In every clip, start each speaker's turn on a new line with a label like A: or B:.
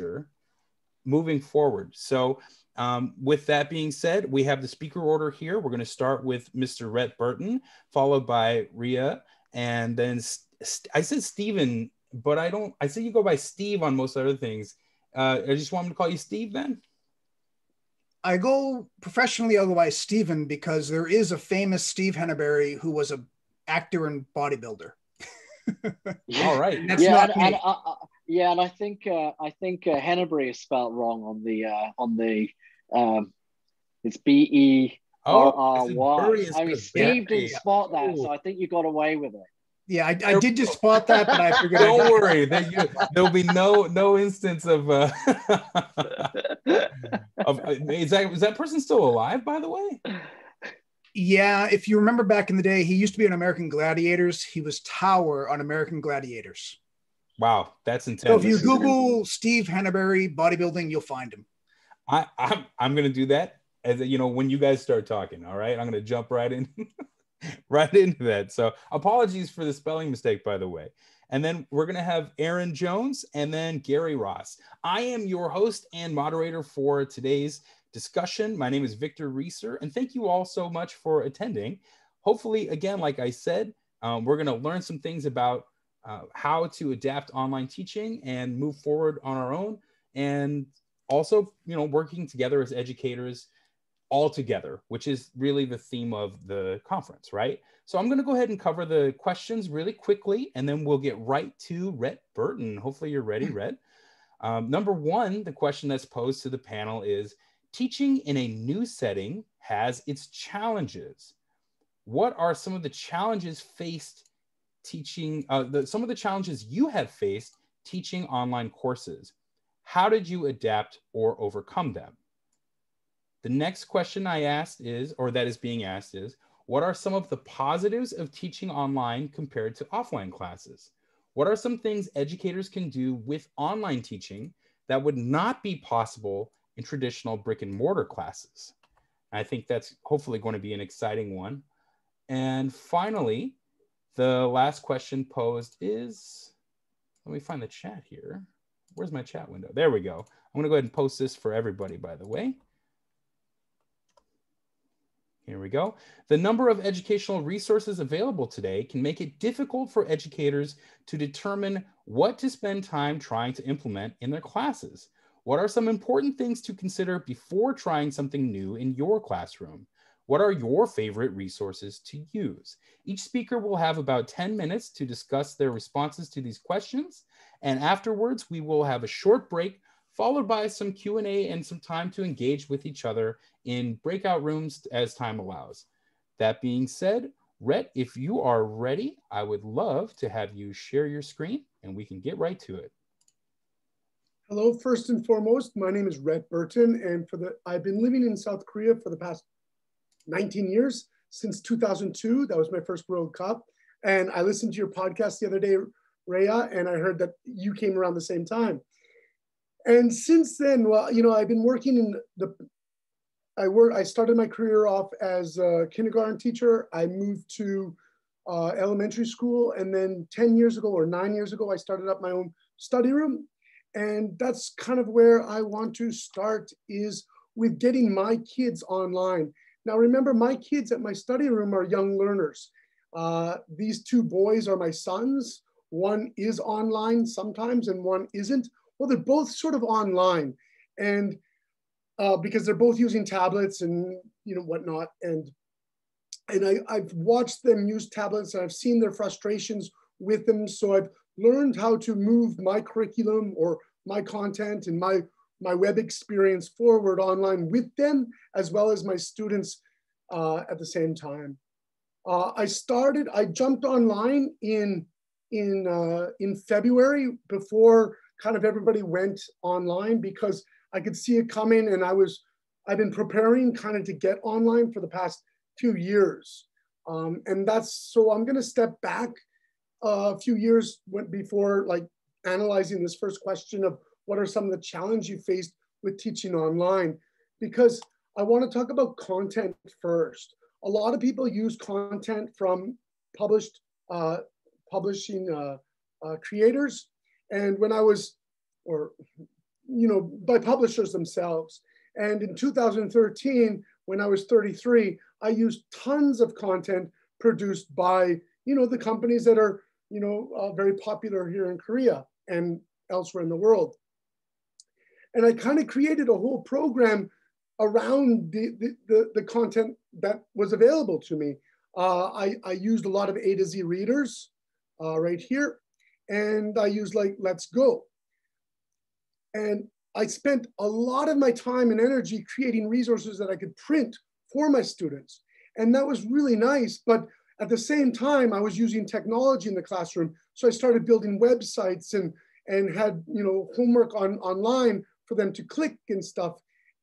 A: future moving forward. So, um, with that being said, we have the speaker order here. We're going to start with Mr. Rhett Burton, followed by Rhea, and then St- I said Stephen, but I don't. I say you go by Steve on most other things. Uh, I just want me to call you Steve then.
B: I go professionally, I'll go by Stephen because there is a famous Steve Henneberry who was a actor and bodybuilder.
A: All right.
C: That's yeah, and, and, uh, uh, yeah, and I think uh, I think uh, Henneberry is spelled wrong on the uh, on the um, it's B E R R Y. I mean, Steve didn't spot that, so I think you got away with it.
B: Yeah, I, I did just spot that, but I figured.
A: Don't worry, that you, there'll be no no instance of. Uh, of uh, is that is that person still alive? By the way.
B: Yeah, if you remember back in the day, he used to be on American Gladiators. He was Tower on American Gladiators.
A: Wow, that's intense.
B: So if you Google Steve Henneberry bodybuilding, you'll find him.
A: I, I'm I'm gonna do that as you know when you guys start talking. All right, I'm gonna jump right in. right into that. So apologies for the spelling mistake, by the way. And then we're going to have Aaron Jones and then Gary Ross. I am your host and moderator for today's discussion. My name is Victor Reeser, and thank you all so much for attending. Hopefully, again, like I said, um, we're going to learn some things about uh, how to adapt online teaching and move forward on our own, and also, you know, working together as educators all together, which is really the theme of the conference, right? So I'm going to go ahead and cover the questions really quickly, and then we'll get right to Rhett Burton. Hopefully you're ready, hmm. Rhett. Um, number one, the question that's posed to the panel is, teaching in a new setting has its challenges. What are some of the challenges faced teaching, uh, the, some of the challenges you have faced teaching online courses? How did you adapt or overcome them? The next question I asked is, or that is being asked is, what are some of the positives of teaching online compared to offline classes? What are some things educators can do with online teaching that would not be possible in traditional brick and mortar classes? I think that's hopefully going to be an exciting one. And finally, the last question posed is, let me find the chat here. Where's my chat window? There we go. I'm going to go ahead and post this for everybody, by the way. Here we go. The number of educational resources available today can make it difficult for educators to determine what to spend time trying to implement in their classes. What are some important things to consider before trying something new in your classroom? What are your favorite resources to use? Each speaker will have about 10 minutes to discuss their responses to these questions. And afterwards, we will have a short break followed by some Q&A and some time to engage with each other in breakout rooms as time allows. That being said, Rhett, if you are ready, I would love to have you share your screen and we can get right to it.
D: Hello, first and foremost, my name is Rhett Burton and for the I've been living in South Korea for the past 19 years, since 2002. That was my first World Cup. And I listened to your podcast the other day, Rhea, and I heard that you came around the same time. And since then, well, you know, I've been working in the I work. I started my career off as a kindergarten teacher. I moved to uh, elementary school, and then ten years ago or nine years ago, I started up my own study room, and that's kind of where I want to start is with getting my kids online. Now, remember, my kids at my study room are young learners. Uh, these two boys are my sons. One is online sometimes, and one isn't. Well, they're both sort of online, and uh, because they're both using tablets and you know whatnot. And and I, I've watched them use tablets and I've seen their frustrations with them. So I've learned how to move my curriculum or my content and my my web experience forward online with them as well as my students uh, at the same time. Uh, I started, I jumped online in in uh, in February before kind of everybody went online because I could see it coming and I was, I've been preparing kind of to get online for the past few years. Um, and that's, so I'm gonna step back a few years before like analyzing this first question of what are some of the challenges you faced with teaching online? Because I wanna talk about content first. A lot of people use content from published, uh, publishing uh, uh, creators. And when I was, or you know, by publishers themselves. And in 2013, when I was 33, I used tons of content produced by, you know, the companies that are, you know, uh, very popular here in Korea and elsewhere in the world. And I kind of created a whole program around the, the, the, the content that was available to me. Uh, I, I used a lot of A to Z readers uh, right here, and I used like Let's Go. And I spent a lot of my time and energy creating resources that I could print for my students. And that was really nice. But at the same time, I was using technology in the classroom. So I started building websites and, and had you know homework on online for them to click and stuff.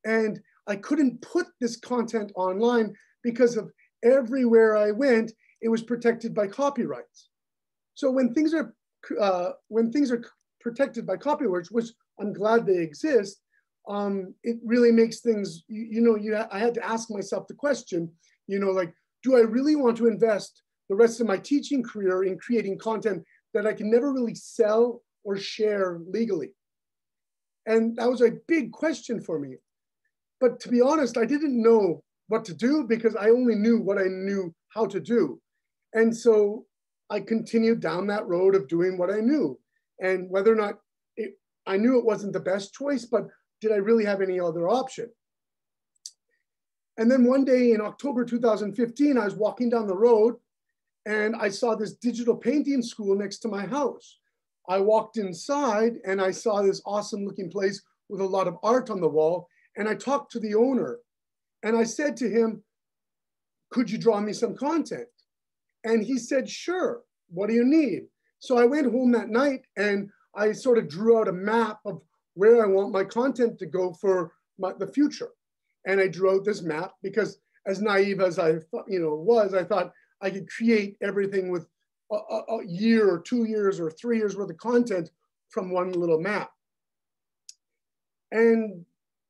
D: And I couldn't put this content online because of everywhere I went, it was protected by copyrights. So when things are uh, when things are protected by copyrights, which I'm glad they exist, um, it really makes things, you, you know, you I had to ask myself the question, you know, like, do I really want to invest the rest of my teaching career in creating content that I can never really sell or share legally? And that was a big question for me. But to be honest, I didn't know what to do because I only knew what I knew how to do. And so I continued down that road of doing what I knew. And whether or not it, I knew it wasn't the best choice, but did I really have any other option? And then one day in October 2015, I was walking down the road and I saw this digital painting school next to my house. I walked inside and I saw this awesome looking place with a lot of art on the wall. And I talked to the owner and I said to him, Could you draw me some content? And he said, Sure. What do you need? So I went home that night and I sort of drew out a map of where I want my content to go for my, the future. And I drew out this map because as naive as I you know was, I thought I could create everything with a, a, year or two years or three years worth of content from one little map. And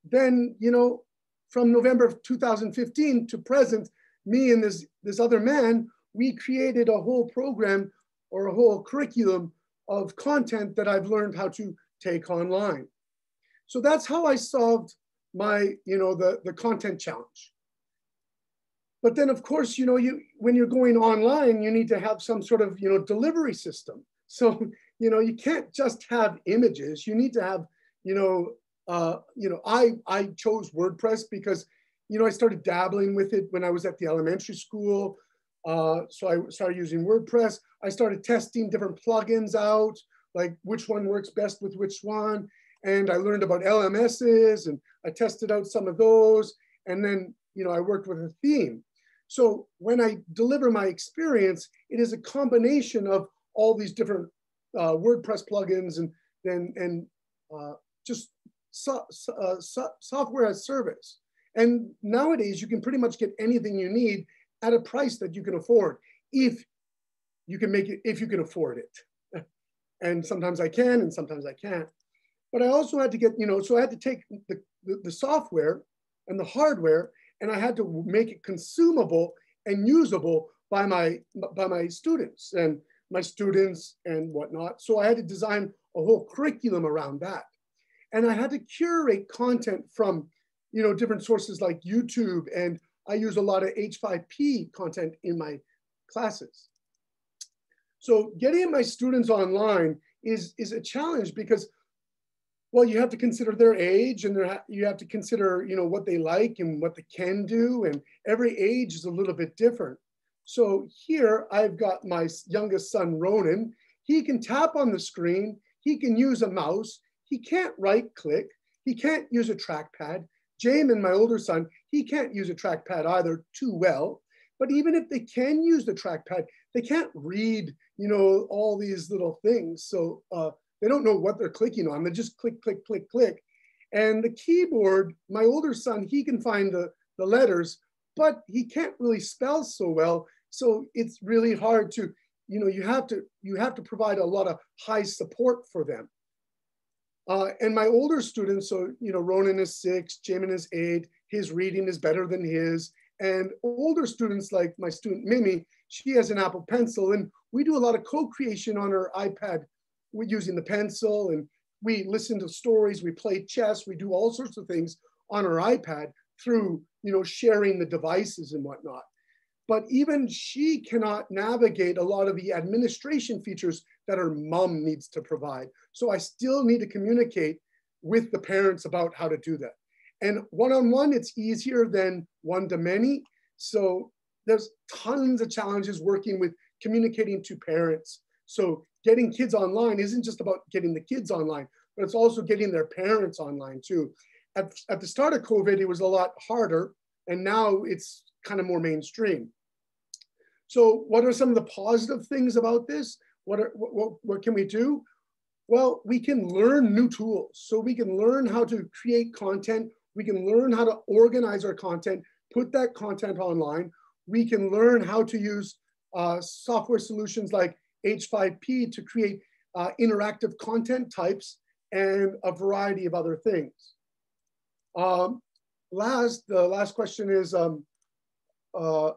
D: then, you know, from November of 2015 to present, me and this, this other man, we created a whole program or a whole curriculum of content that I've learned how to take online. So that's how I solved my, you know, the, the content challenge. But then of course, you know, you when you're going online, you need to have some sort of, you know, delivery system. So, you know, you can't just have images. You need to have, you know, uh, you know, I I chose WordPress because, you know, I started dabbling with it when I was at the elementary school. Uh, so I started using WordPress. I started testing different plugins out, like which one works best with which one. And I learned about LMSs and I tested out some of those. And then, you know, I worked with a theme. So when I deliver my experience, it is a combination of all these different uh, WordPress plugins and and, and uh, just so, uh, so, software as service. And nowadays, you can pretty much get anything you need at a price that you can afford, if you can make it, if you can afford it. and sometimes I can, and sometimes I can't. But I also had to get, you know, so I had to take the, the, the software and the hardware and I had to make it consumable and usable by my by my students and my students and whatnot. So I had to design a whole curriculum around that, and I had to curate content from you know different sources like YouTube, and I use a lot of H5P content in my classes. So getting my students online is is a challenge because well, you have to consider their age and you have to consider, you know, what they like and what they can do. And every age is a little bit different. So here I've got my youngest son, Ronan. He can tap on the screen. He can use a mouse. He can't right click. He can't use a trackpad. Jamin, my older son, he can't use a trackpad either too well. But even if they can use the trackpad, they can't read, you know, all these little things. So uh, they don't know what they're clicking on. They just click, click, click, click. And the keyboard, my older son, he can find the, the letters, but he can't really spell so well. So it's really hard to, you know, you have to, you have to provide a lot of high support for them. Uh, and my older students, so, you know, Ronan is six, Jamin is eight, his reading is better than his. And older students like my student Mimi, she has an Apple Pencil and we do a lot of co-creation on her iPad we're using the pencil and we listen to stories, we play chess, we do all sorts of things on our iPad through, you know, sharing the devices and whatnot. But even she cannot navigate a lot of the administration features that her mom needs to provide. So I still need to communicate with the parents about how to do that. And one-on-one, it's easier than one-to-many. So there's tons of challenges working with communicating to parents. So getting kids online isn't just about getting the kids online, but it's also getting their parents online too. At, at the start of COVID, it was a lot harder, and now it's kind of more mainstream. So what are some of the positive things about this? What, are, what, what can we do? Well, we can learn new tools. So we can learn how to create content. We can learn how to organize our content, put that content online. We can learn how to use uh, software solutions like H5P to create uh, interactive content types and a variety of other things. Um, last, the last question is um, uh,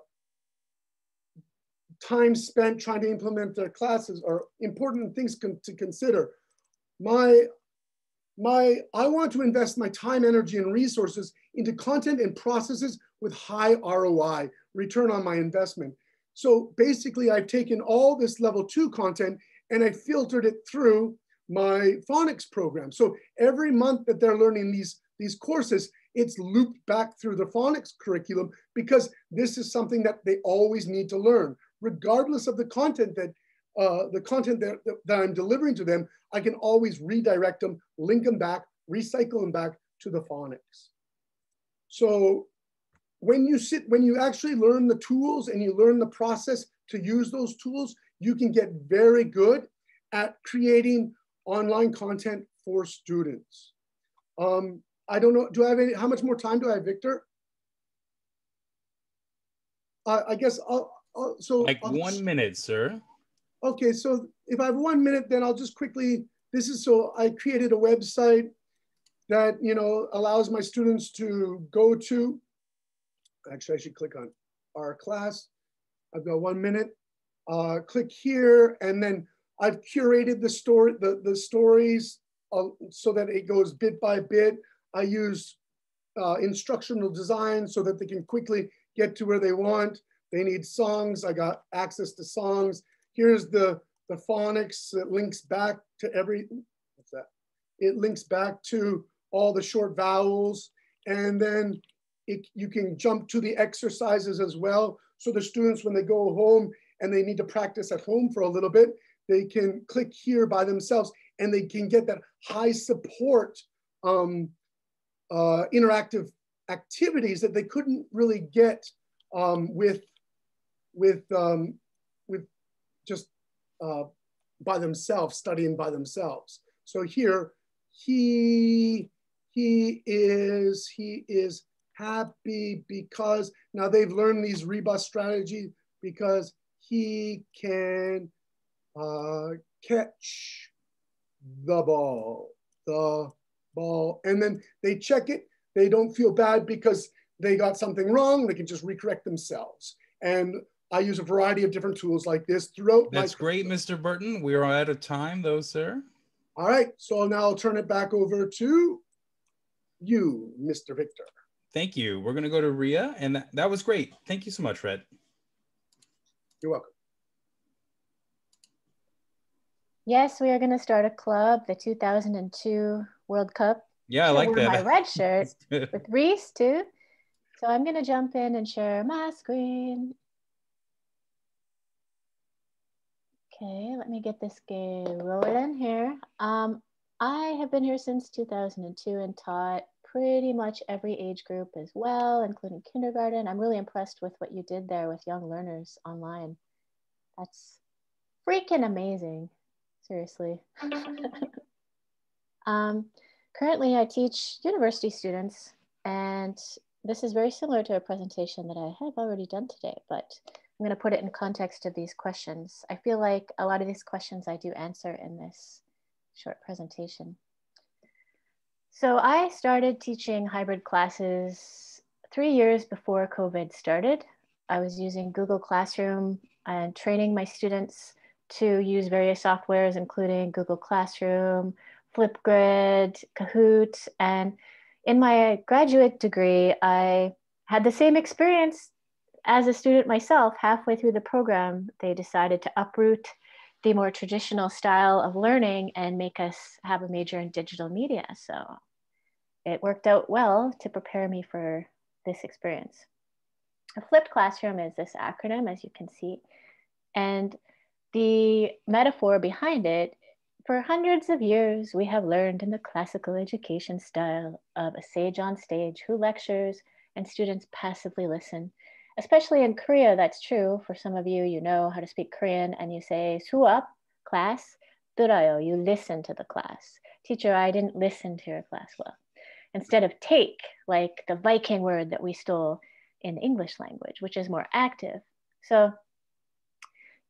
D: time spent trying to implement their classes are important things to consider. My, my, I want to invest my time, energy, and resources into content and processes with high ROI, return on my investment. So basically I've taken all this level two content and I filtered it through my phonics program. So every month that they're learning these, these courses, it's looped back through the phonics curriculum because this is something that they always need to learn, regardless of the content that uh, the content that, that I'm delivering to them, I can always redirect them, link them back, recycle them back to the phonics. So when you sit, when you actually learn the tools and you learn the process to use those tools, you can get very good at creating online content for students. Um, I don't know, do I have any, how much more time do I have, Victor? Uh, I guess I'll, I'll so-
A: Like
D: I'll
A: one minute, sir.
D: Okay, so if I have one minute, then I'll just quickly, this is so I created a website that, you know, allows my students to go to actually I should click on our class. I've got one minute. Uh, click here, and then I've curated the story, the, the stories uh, so that it goes bit by bit. I use uh, instructional design so that they can quickly get to where they want. They need songs. I got access to songs. Here's the, the phonics that links back to every, what's that? It links back to all the short vowels. And then it, you can jump to the exercises as well. So the students, when they go home and they need to practice at home for a little bit, they can click here by themselves and they can get that high support um, uh, interactive activities that they couldn't really get um, with, with, um, with just uh, by themselves, studying by themselves. So here, he, he is, he is happy because now they've learned these rebus strategies because he can uh, catch the ball, the ball. And then they check it. They don't feel bad because they got something wrong. They can just recorrect themselves. And I use a variety of different tools like this throughout.
A: That's great, Mr. Burton. We are out of time though, sir.
D: All right. So now I'll turn it back over to you, Mr. Victor.
A: Thank you. We're going to go to Rhea, and that, that was great. Thank you so much, Rhett.
D: You're welcome.
E: Yes, we are going to start a club, the 2002 World Cup.
A: Yeah, I like that.
E: My red shirt with Reese too. So I'm going to jump in and share my screen. Okay, let me get this game rolling here. Um, I have been here since 2002 and taught pretty much every age group as well, including kindergarten. I'm really impressed with what you did there with young learners online. That's freaking amazing, seriously. um, currently, I teach university students, and this is very similar to a presentation that I have already done today, but I'm going to put it in context of these questions. I feel like a lot of these questions I do answer in this short presentation. So I started teaching hybrid classes three years before COVID started. I was using Google Classroom and training my students to use various softwares, including Google Classroom, Flipgrid, Kahoot, and in my graduate degree, I had the same experience as a student myself. Halfway through the program, they decided to uproot the more traditional style of learning and make us have a major in digital media. So it worked out well to prepare me for this experience. A flipped classroom is this acronym, as you can see. And the metaphor behind it for hundreds of years, we have learned in the classical education style of a sage on stage who lectures and students passively listen Especially in Korea, that's true. For some of you, you know how to speak Korean and you say 수업, class, 들어요, you listen to the class. Teacher, I didn't listen to your class well. Instead of take, like the Viking word that we stole in the English language, which is more active. So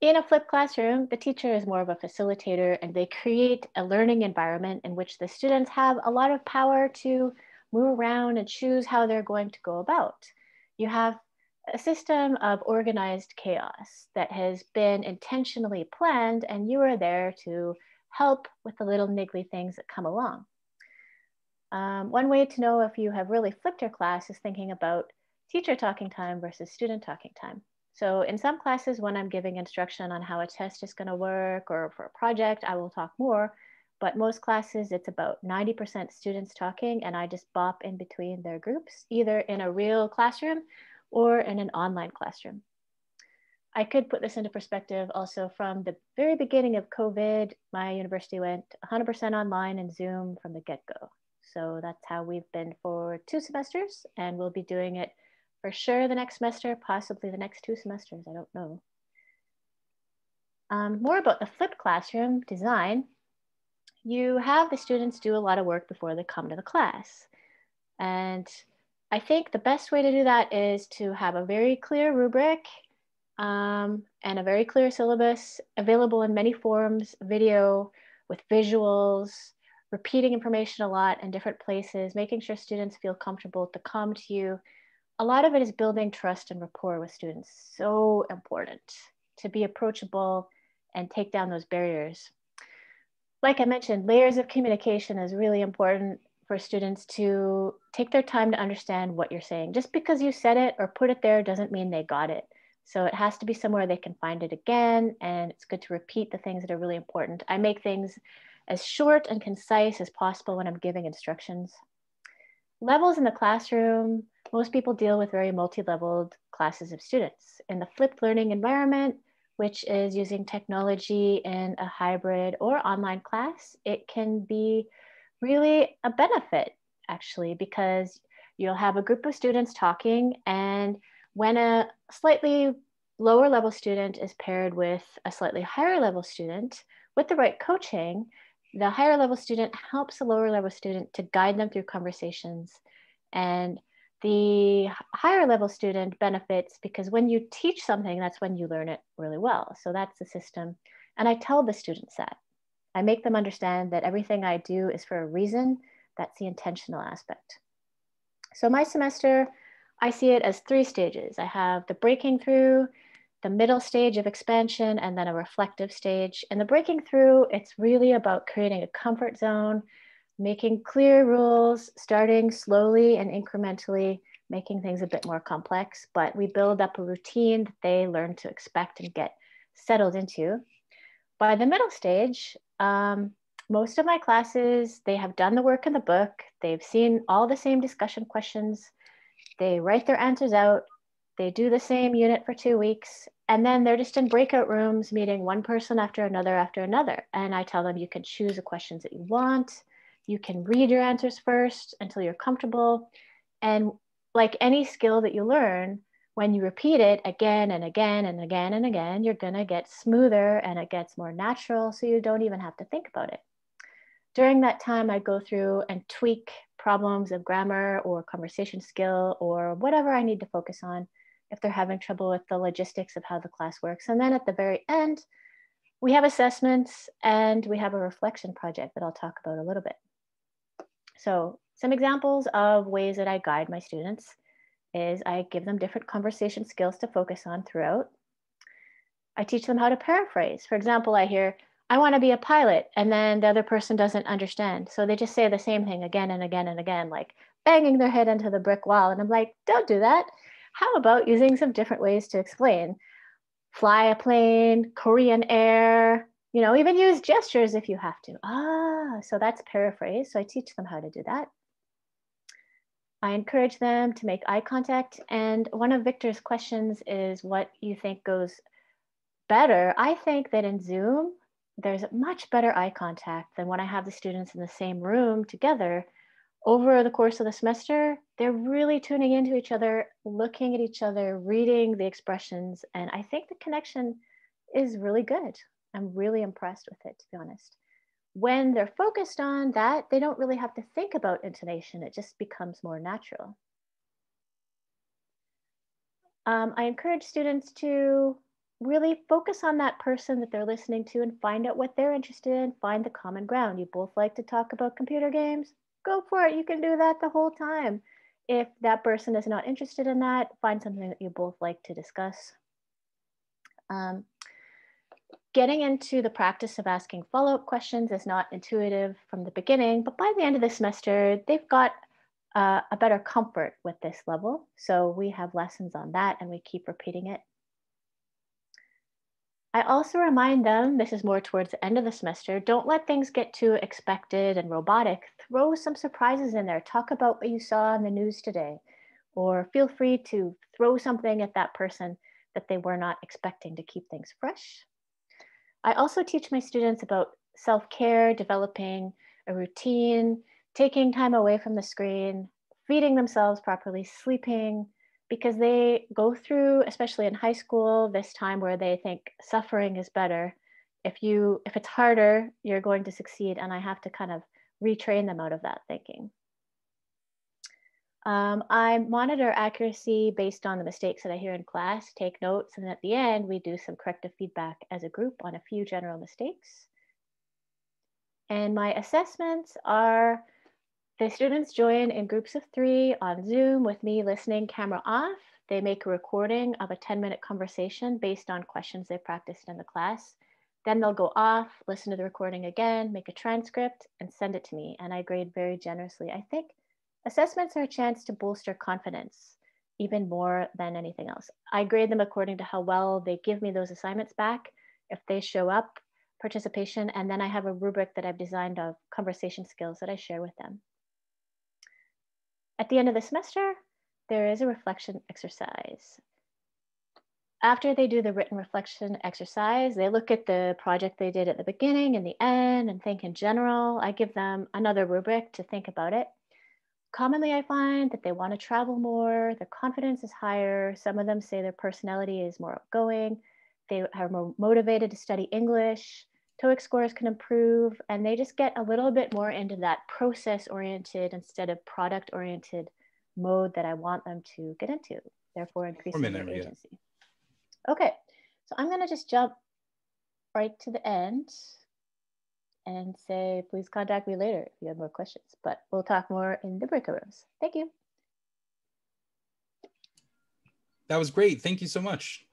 E: in a flipped classroom, the teacher is more of a facilitator and they create a learning environment in which the students have a lot of power to move around and choose how they're going to go about. You have a system of organized chaos that has been intentionally planned and you are there to help with the little niggly things that come along. Um, one way to know if you have really flipped your class is thinking about teacher talking time versus student talking time. So in some classes, when I'm giving instruction on how a test is gonna work or for a project, I will talk more. But most classes, it's about 90% students talking and I just bop in between their groups, either in a real classroom or in an online classroom. I could put this into perspective also from the very beginning of COVID, my university went 100% online and Zoom from the get-go. So that's how we've been for two semesters and we'll be doing it for sure the next semester, possibly the next two semesters, I don't know. Um, more about the flipped classroom design. You have the students do a lot of work before they come to the class. And I think the best way to do that is to have a very clear rubric um, and a very clear syllabus available in many forms, video with visuals, repeating information a lot in different places, making sure students feel comfortable to come to you a lot of it is building trust and rapport with students. So important to be approachable and take down those barriers. Like I mentioned, layers of communication is really important for students to take their time to understand what you're saying. Just because you said it or put it there doesn't mean they got it. So it has to be somewhere they can find it again. And it's good to repeat the things that are really important. I make things as short and concise as possible when I'm giving instructions. Levels in the classroom, most people deal with very multi-leveled classes of students. In the flipped learning environment, which is using technology in a hybrid or online class, it can be really a benefit actually, because you'll have a group of students talking and when a slightly lower level student is paired with a slightly higher level student, with the right coaching, the higher level student helps the lower level student to guide them through conversations and the higher level student benefits because when you teach something, that's when you learn it really well. So that's the system. And I tell the students that. I make them understand that everything I do is for a reason. That's the intentional aspect. So my semester, I see it as three stages. I have the breaking through, the middle stage of expansion, and then a reflective stage. And the breaking through, it's really about creating a comfort zone making clear rules, starting slowly and incrementally, making things a bit more complex, but we build up a routine that they learn to expect and get settled into. By the middle stage, um, most of my classes, they have done the work in the book, they've seen all the same discussion questions, they write their answers out, they do the same unit for two weeks, and then they're just in breakout rooms meeting one person after another after another. And I tell them you can choose the questions that you want. You can read your answers first until you're comfortable. And like any skill that you learn, when you repeat it again and again and again and again, you're going to get smoother and it gets more natural. So you don't even have to think about it. During that time, I go through and tweak problems of grammar or conversation skill or whatever I need to focus on if they're having trouble with the logistics of how the class works. And then at the very end, we have assessments and we have a reflection project that I'll talk about a little bit. So some examples of ways that I guide my students is I give them different conversation skills to focus on throughout. I teach them how to paraphrase. For example, I hear, I want to be a pilot. And then the other person doesn't understand. So they just say the same thing again and again and again, like banging their head into the brick wall. And I'm like, don't do that. How about using some different ways to explain? Fly a plane, Korean Air, you know, even use gestures if you have to. Ah, so that's paraphrase. So I teach them how to do that. I encourage them to make eye contact. And one of Victor's questions is what you think goes better. I think that in Zoom, there's much better eye contact than when I have the students in the same room together. Over the course of the semester, they're really tuning into each other, looking at each other, reading the expressions. And I think the connection is really good. I'm really impressed with it, to be honest when they're focused on that, they don't really have to think about intonation. It just becomes more natural. Um, I encourage students to really focus on that person that they're listening to and find out what they're interested in, find the common ground. You both like to talk about computer games? Go for it. You can do that the whole time. If that person is not interested in that, find something that you both like to discuss. Um, getting into the practice of asking follow-up questions is not intuitive from the beginning, but by the end of the semester, they've got uh, a better comfort with this level. So we have lessons on that and we keep repeating it. I also remind them, this is more towards the end of the semester, don't let things get too expected and robotic. Throw some surprises in there. Talk about what you saw in the news today, or feel free to throw something at that person that they were not expecting to keep things fresh. I also teach my students about self-care, developing a routine, taking time away from the screen, feeding themselves properly, sleeping, because they go through, especially in high school, this time where they think suffering is better. If you if it's harder, you're going to succeed. And I have to kind of retrain them out of that thinking. Um, I monitor accuracy based on the mistakes that I hear in class, take notes, and at the end, we do some corrective feedback as a group on a few general mistakes. And my assessments are the students join in groups of three on Zoom with me listening camera off. They make a recording of a 10 minute conversation based on questions they practiced in the class. Then they'll go off, listen to the recording again, make a transcript, and send it to me. And I grade very generously. I think Assessments are a chance to bolster confidence even more than anything else. I grade them according to how well they give me those assignments back. If they show up, participation, and then I have a rubric that I've designed of conversation skills that I share with them. At the end of the semester, there is a reflection exercise. After they do the written reflection exercise, they look at the project they did at the beginning and the end and think in general. I give them another rubric to think about it commonly I find that they want to travel more, their confidence is higher. Some of them say their personality is more outgoing, they are more motivated to study English, TOEIC scores can improve, and they just get a little bit more into that process oriented instead of product oriented mode that I want them to get into, therefore increasing their agency. Yeah. Okay, so I'm going to just jump right to the end and say, please contact me later if you have more questions, but we'll talk more in the breakout rooms. Thank you.
A: That was great. Thank you so much.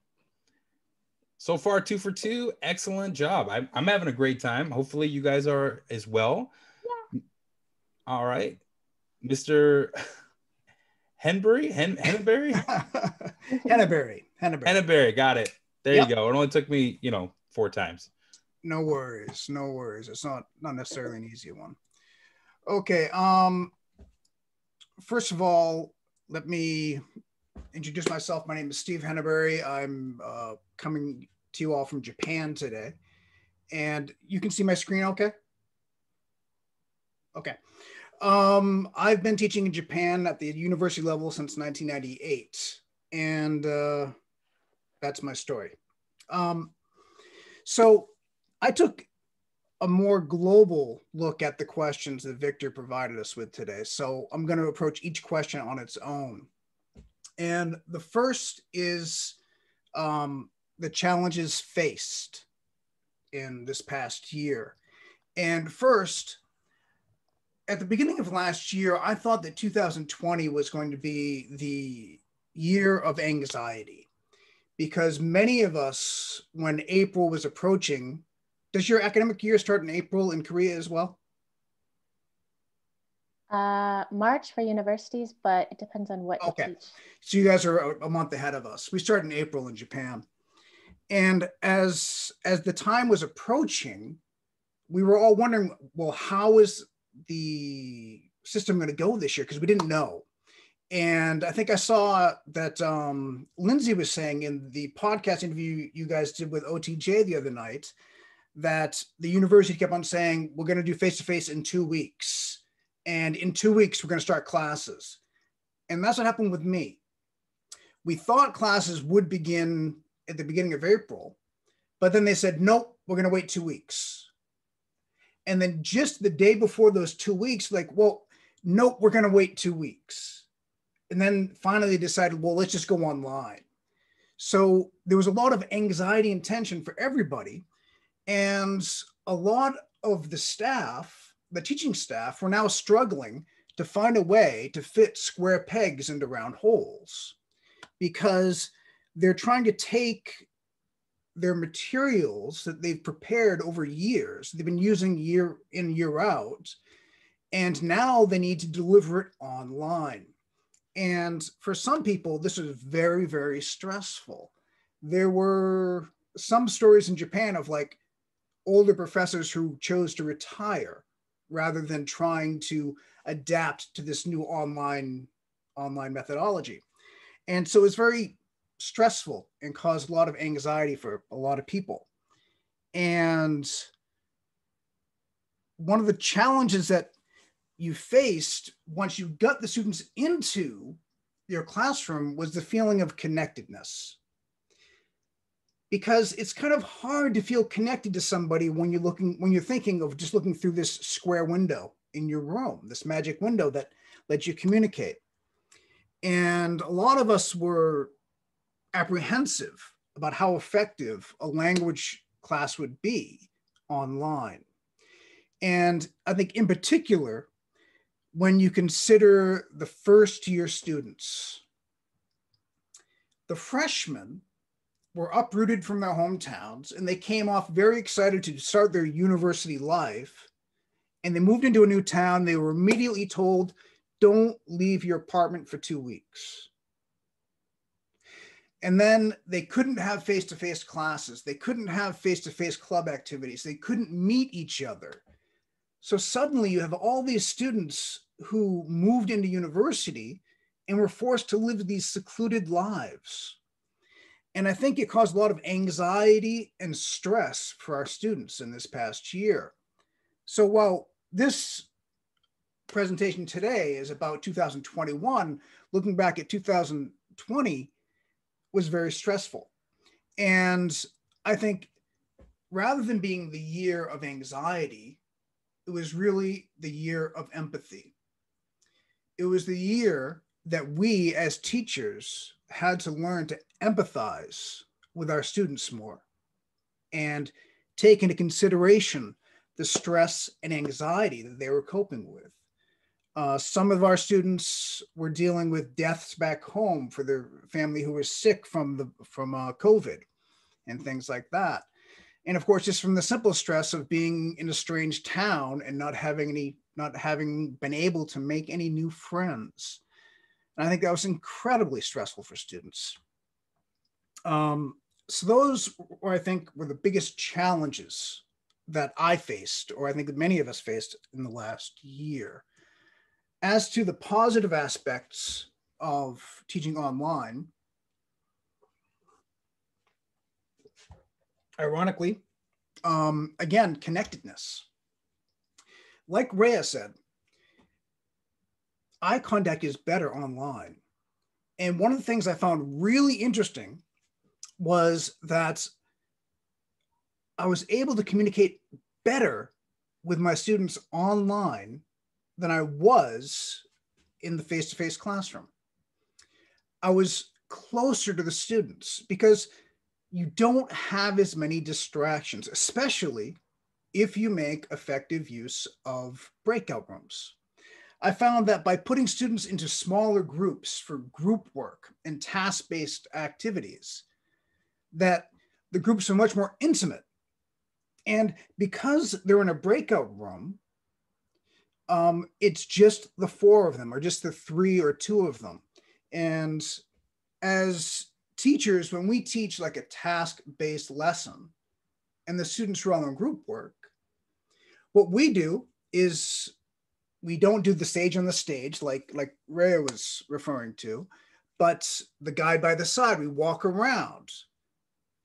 A: So far, two for two. Excellent job. I'm, I'm having a great time. Hopefully, you guys are as well. Yeah. All right. Mr. Henbury? Hen- Henneberry?
B: Henneberry.
A: Henneberry. Henneberry. Got it. There yep. you go. It only took me, you know, four times
B: no worries, no worries. It's not not necessarily an easy one. Okay. Um. First of all, let me introduce myself. My name is Steve Henneberry. I'm uh, coming to you all from Japan today, and you can see my screen. Okay. Okay. Um, I've been teaching in Japan at the university level since 1998, and uh, that's my story. Um, so I took a more global look at the questions that Victor provided us with today. So I'm going to approach each question on its own. And the first is um, the challenges faced in this past year. And first, at the beginning of last year, I thought that 2020 was going to be the year of anxiety because many of us, when April was approaching, does your academic year start in April in Korea as well?
E: Uh, March for universities, but it depends on what
B: okay. So you guys are a month ahead of us. We start in April in Japan. And as as the time was approaching, we were all wondering, well, how is the system going to go this year? Because we didn't know. And I think I saw that um, Lindsay was saying in the podcast interview you guys did with OTJ the other night that the university kept on saying, we're going to do face to face in two weeks. And in two weeks, we're going to start classes. And that's what happened with me. We thought classes would begin at the beginning of April, but then they said, nope, we're going to wait two weeks. And then just the day before those two weeks, like, well, nope, we're going to wait two weeks. And then finally decided, well, let's just go online. So there was a lot of anxiety and tension for everybody. And a lot of the staff, the teaching staff, were now struggling to find a way to fit square pegs into round holes because they're trying to take their materials that they've prepared over years, they've been using year in, year out, and now they need to deliver it online. And for some people, this is very, very stressful. There were some stories in Japan of like older professors who chose to retire rather than trying to adapt to this new online online methodology. And so it's very stressful and caused a lot of anxiety for a lot of people. And one of the challenges that you faced once you got the students into your classroom was the feeling of connectedness. Because it's kind of hard to feel connected to somebody when you're looking, when you're thinking of just looking through this square window in your room, this magic window that lets you communicate. And a lot of us were apprehensive about how effective a language class would be online. And I think, in particular, when you consider the first year students, the freshmen were uprooted from their hometowns and they came off very excited to start their university life. And they moved into a new town. They were immediately told, don't leave your apartment for two weeks. And then they couldn't have face to face classes. They couldn't have face to face club activities. They couldn't meet each other. So suddenly you have all these students who moved into university and were forced to live these secluded lives. And I think it caused a lot of anxiety and stress for our students in this past year. So while this presentation today is about 2021, looking back at 2020, was very stressful. And I think rather than being the year of anxiety, it was really the year of empathy. It was the year that we as teachers had to learn to empathize with our students more and take into consideration the stress and anxiety that they were coping with. Uh, some of our students were dealing with deaths back home for their family who were sick from the from uh, COVID and things like that. And of course, just from the simple stress of being in a strange town and not having any, not having been able to make any new friends. And I think that was incredibly stressful for students. Um, so those were, I think, were the biggest challenges that I faced, or I think that many of us faced in the last year. As to the positive aspects of teaching online, ironically, um, again, connectedness. Like Rhea said, eye contact is better online. And one of the things I found really interesting was that I was able to communicate better with my students online than I was in the face to face classroom. I was closer to the students because you don't have as many distractions, especially if you make effective use of breakout rooms. I found that by putting students into smaller groups for group work and task-based activities, that the groups are much more intimate And because they're in a breakout room, um, it's just the four of them, or just the three or two of them. And as teachers, when we teach like a task based lesson and the students are all in group work, what we do is we don't do the stage on the stage like like Rhea was referring to, but the guide by the side, we walk around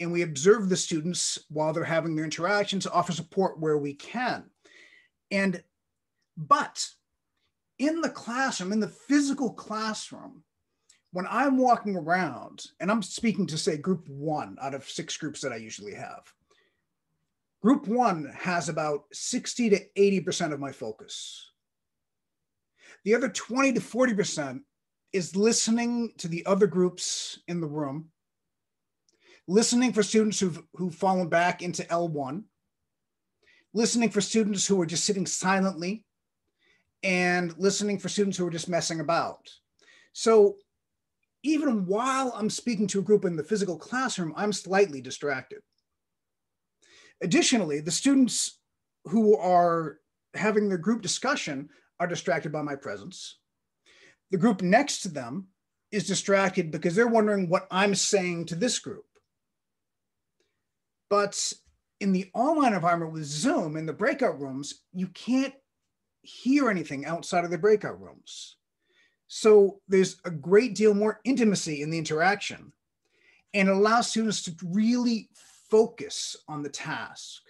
B: and we observe the students while they're having their interactions, offer support where we can. And but in the classroom, in the physical classroom, when I'm walking around, and I'm speaking to say group one out of six groups that I usually have, group one has about 60 to 80% of my focus. The other 20 to 40% is listening to the other groups in the room, listening for students who've, who've fallen back into L1, listening for students who are just sitting silently, and listening for students who are just messing about. So even while I'm speaking to a group in the physical classroom, I'm slightly distracted. Additionally, the students who are having their group discussion are distracted by my presence. The group next to them is distracted because they're wondering what I'm saying to this group. But in the online environment with Zoom in the breakout rooms, you can't hear anything outside of the breakout rooms. So there's a great deal more intimacy in the interaction and allows students to really focus on the task.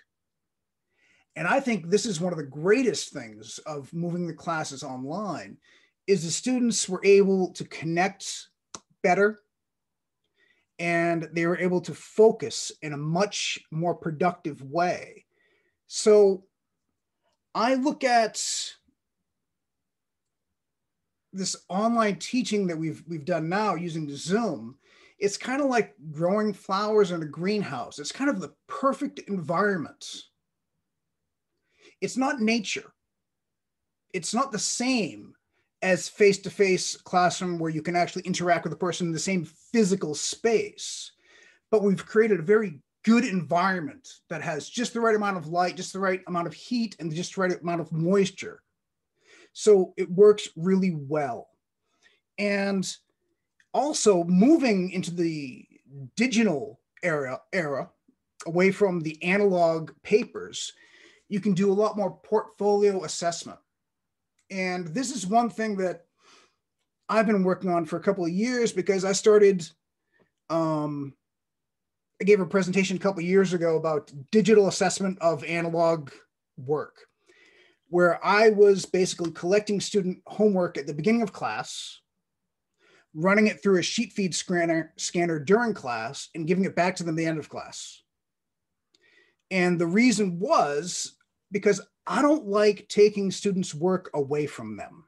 B: And I think this is one of the greatest things of moving the classes online is the students were able to connect better and they were able to focus in a much more productive way. So I look at this online teaching that we've we've done now using Zoom. It's kind of like growing flowers in a greenhouse. It's kind of the perfect environment. It's not nature. It's not the same as face-to-face classroom where you can actually interact with a person in the same physical space. But we've created a very good environment that has just the right amount of light, just the right amount of heat, and just the right amount of moisture. So it works really well. And also moving into the digital era, era away from the analog papers, you can do a lot more portfolio assessment. And this is one thing that I've been working on for a couple of years because I started um, I gave a presentation a couple years ago about digital assessment of analog work, where I was basically collecting student homework at the beginning of class, running it through a sheet feed scanner, scanner during class, and giving it back to them at the end of class. And the reason was because I don't like taking students' work away from them.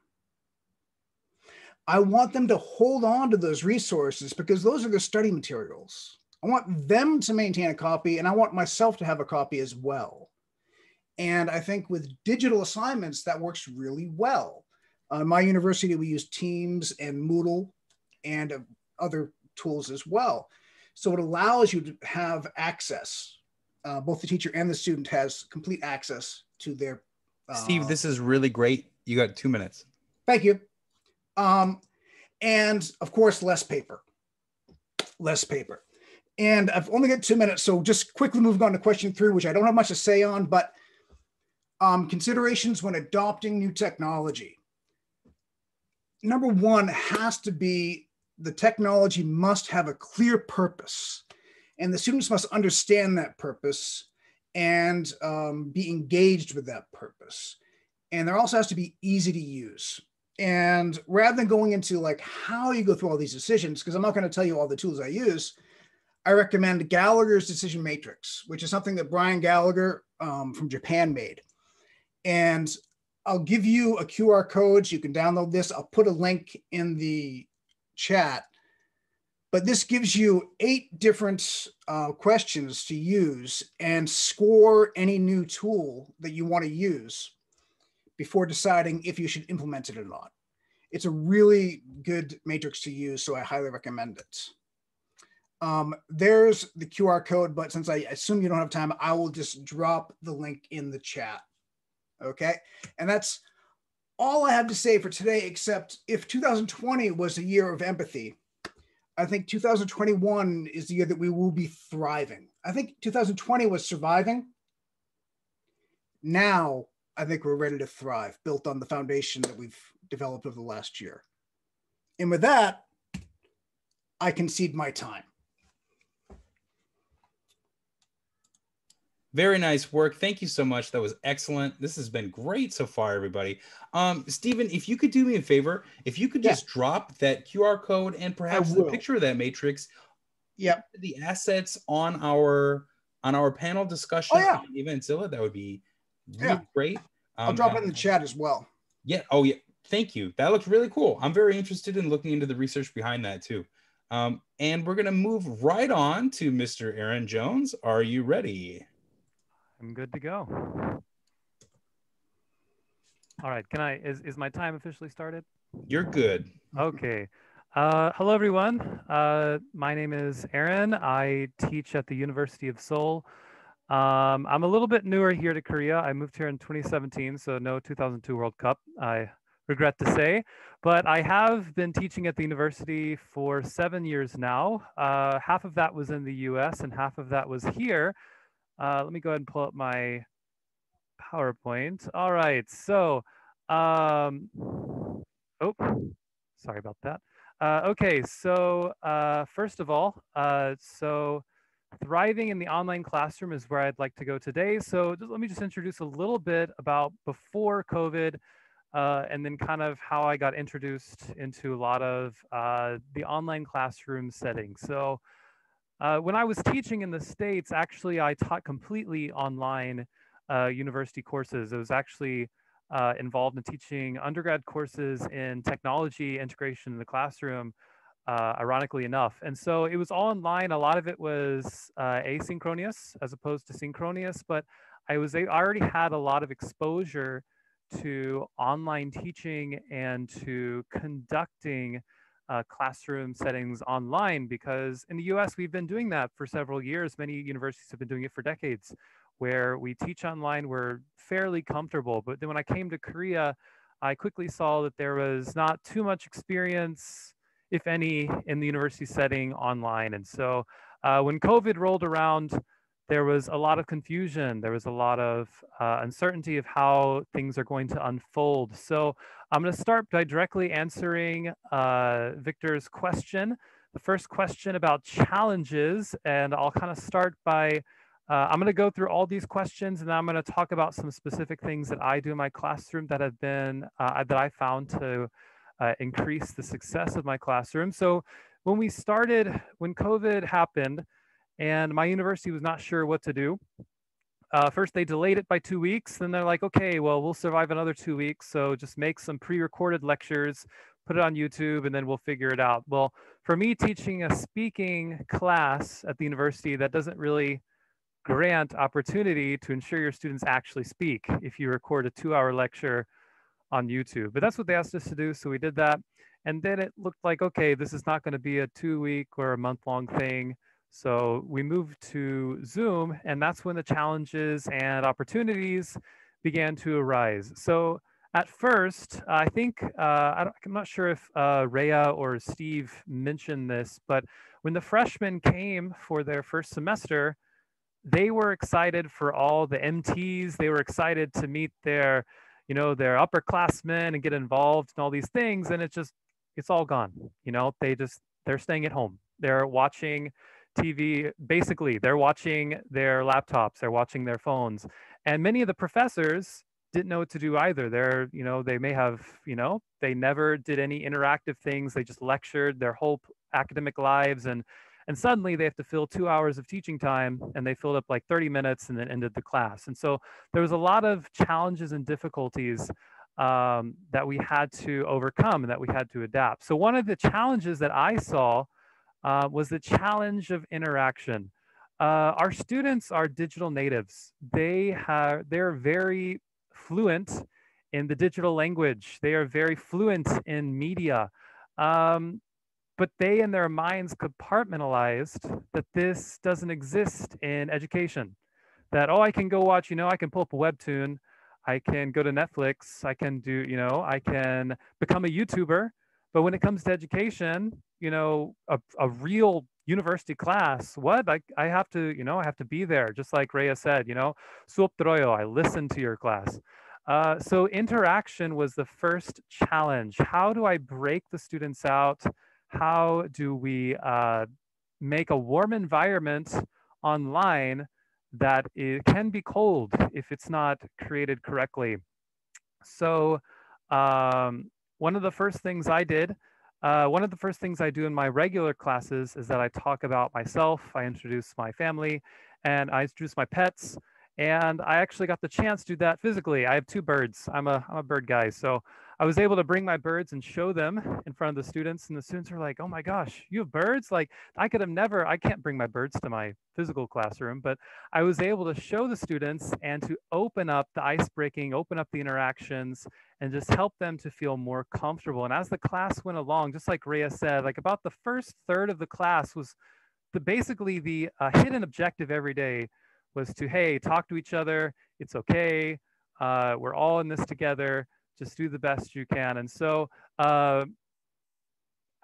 B: I want them to hold on to those resources because those are their study materials. I want them to maintain a copy and I want myself to have a copy as well. And I think with digital assignments, that works really well. Uh, my university, we use Teams and Moodle and uh, other tools as well. So it allows you to have access. Uh, both the teacher and the student has complete access to their.
A: Steve, this is really great. You got two minutes.
B: Thank you. Um, and of course, less paper. Less paper. And I've only got two minutes, so just quickly moving on to question three, which I don't have much to say on, but um, considerations when adopting new technology. Number one has to be the technology must have a clear purpose, and the students must understand that purpose and um, be engaged with that purpose. And there also has to be easy to use. And rather than going into like how you go through all these decisions, because I'm not going to tell you all the tools I use, I recommend Gallagher's Decision Matrix, which is something that Brian Gallagher um, from Japan made. And I'll give you a QR code so you can download this. I'll put a link in the chat. But this gives you eight different uh, questions to use and score any new tool that you want to use before deciding if you should implement it or not. It's a really good matrix to use, so I highly recommend it. Um, there's the QR code, but since I assume you don't have time, I will just drop the link in the chat. Okay. And that's all I have to say for today, except if 2020 was a year of empathy, I think 2021 is the year that we will be thriving. I think 2020 was surviving. Now, I think we're ready to thrive, built on the foundation that we've developed over the last year. And with that, I concede my time.
A: Very nice work. Thank you so much. That was excellent. This has been great so far, everybody. Um, Stephen, if you could do me a favor, if you could just yeah. drop that QR code and perhaps the picture of that matrix,
B: yep,
A: the assets on our on our panel discussion
B: oh, yeah.
A: Eventzilla, that would be really yeah. great.
B: Um, I'll drop it in the chat as well.
A: Yeah. Oh yeah. Thank you. That looks really cool. I'm very interested in looking into the research behind that too. Um, and we're gonna move right on to Mr. Aaron Jones. Are you ready?
F: I'm good to go. All right, can I, is, is my time officially started?
A: You're good.
F: Okay. Uh, hello, everyone. Uh, my name is Aaron. I teach at the University of Seoul. Um, I'm a little bit newer here to Korea. I moved here in 2017, so no 2002 World Cup, I regret to say. But I have been teaching at the university for seven years now. Uh, half of that was in the US and half of that was here. Uh, let me go ahead and pull up my PowerPoint. All right, so, um, oh, sorry about that. Uh, okay, so uh, first of all, uh, so thriving in the online classroom is where I'd like to go today. So just, let me just introduce a little bit about before COVID uh, and then kind of how I got introduced into a lot of uh, the online classroom setting. So uh, when I was teaching in the States, actually, I taught completely online uh, university courses. I was actually uh, involved in teaching undergrad courses in technology integration in the classroom, uh, ironically enough. And so it was all online. A lot of it was uh, asynchronous as opposed to synchronous, but I was I already had a lot of exposure to online teaching and to conducting uh, classroom settings online because in the US, we've been doing that for several years. Many universities have been doing it for decades where we teach online, we're fairly comfortable. But then when I came to Korea, I quickly saw that there was not too much experience, if any, in the university setting online. And so uh, when COVID rolled around, there was a lot of confusion. There was a lot of uh, uncertainty of how things are going to unfold. So I'm going to start by directly answering uh, Victor's question. The first question about challenges, and I'll kind of start by, uh, I'm going to go through all these questions and I'm going to talk about some specific things that I do in my classroom that have been, uh, that I found to uh, increase the success of my classroom. So when we started, when COVID happened, and my university was not sure what to do. Uh, first, they delayed it by two weeks. Then they're like, okay, well, we'll survive another two weeks. So just make some pre recorded lectures, put it on YouTube, and then we'll figure it out. Well, for me, teaching a speaking class at the university, that doesn't really grant opportunity to ensure your students actually speak if you record a two hour lecture on YouTube. But that's what they asked us to do. So we did that. And then it looked like, okay, this is not going to be a two week or a month long thing. So we moved to Zoom, and that's when the challenges and opportunities began to arise. So at first, I think, uh, I am not sure if uh, Rhea or Steve mentioned this, but when the freshmen came for their first semester, they were excited for all the MTs. They were excited to meet their, you know, their upperclassmen and get involved in all these things. And it's just, it's all gone. You know, they just, they're staying at home. They're watching TV, basically, they're watching their laptops, they're watching their phones. And many of the professors didn't know what to do either. They're, you know, they may have, you know, they never did any interactive things. They just lectured their whole academic lives and and suddenly they have to fill two hours of teaching time and they filled up like 30 minutes and then ended the class. And so there was a lot of challenges and difficulties um, that we had to overcome and that we had to adapt. So one of the challenges that I saw uh, was the challenge of interaction. Uh, our students are digital natives. They have, they're very fluent in the digital language. They are very fluent in media. Um, but they in their minds compartmentalized that this doesn't exist in education. That, oh, I can go watch, you know, I can pull up a webtoon, I can go to Netflix, I can do, you know, I can become a YouTuber. But when it comes to education, you know, a, a real university class, what? I, I have to, you know, I have to be there. Just like Rhea said, you know, suop troyo, I listen to your class. Uh, so interaction was the first challenge. How do I break the students out? How do we uh, make a warm environment online that it can be cold if it's not created correctly? So um, one of the first things I did, uh, one of the first things I do in my regular classes is that I talk about myself, I introduce my family, and I introduce my pets. And I actually got the chance to do that physically. I have two birds. I'm a, I'm a bird guy. So I was able to bring my birds and show them in front of the students. And the students were like, oh my gosh, you have birds? Like I could have never, I can't bring my birds to my physical classroom, but I was able to show the students and to open up the ice breaking, open up the interactions and just help them to feel more comfortable. And as the class went along, just like Rhea said, like about the first third of the class was the basically the uh, hidden objective every day was to, hey, talk to each other. It's okay. Uh, we're all in this together. Just do the best you can. And so uh,